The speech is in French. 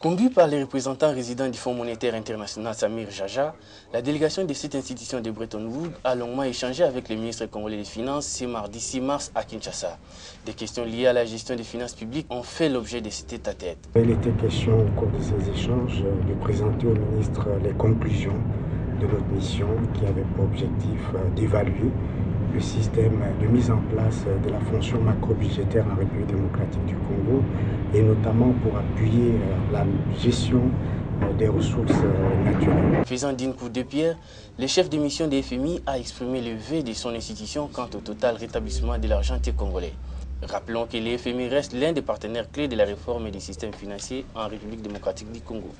Conduit par les représentants résidents du Fonds monétaire international Samir Jaja, la délégation de cette institution de Bretton Woods a longuement échangé avec le ministre congolais des Finances ce mardi 6 mars à Kinshasa. Des questions liées à la gestion des finances publiques ont fait l'objet de cet état-tête. Il était question au cours de ces échanges de présenter au ministre les conclusions de notre mission qui avait pour objectif d'évaluer le système de mise en place de la fonction macro-budgétaire en République démocratique du Congo et notamment pour appuyer la gestion des ressources naturelles. Faisant d'une coup de pierre, le chef de mission des FMI a exprimé le vœu de son institution quant au total rétablissement de l'argent congolais. Rappelons que les FMI reste l'un des partenaires clés de la réforme des systèmes financiers en République démocratique du Congo.